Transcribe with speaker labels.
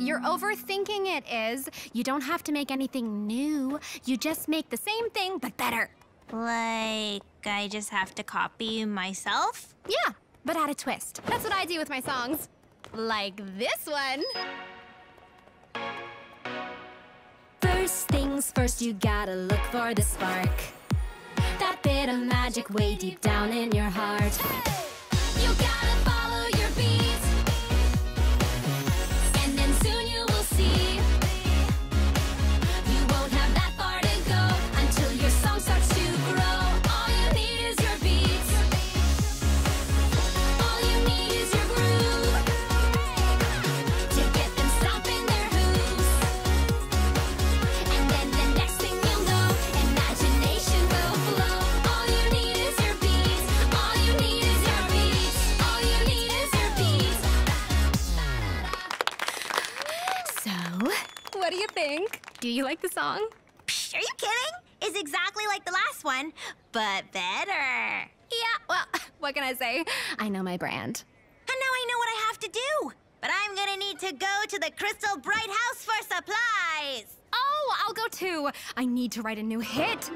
Speaker 1: You're overthinking it, Iz. You don't have to make anything new. You just make the same thing, but better.
Speaker 2: Like, I just have to copy myself?
Speaker 1: Yeah, but add a twist. That's what I do with my songs. Like this one. First things first, you gotta look for the spark. That bit of magic way deep down in your heart. You what do you think? Do you like the song?
Speaker 2: Psh, are you kidding? It's exactly like the last one, but better.
Speaker 1: Yeah, well, what can I say? I know my brand.
Speaker 2: And now I know what I have to do. But I'm gonna need to go to the Crystal Brighthouse for supplies.
Speaker 1: Oh, I'll go too. I need to write a new hit.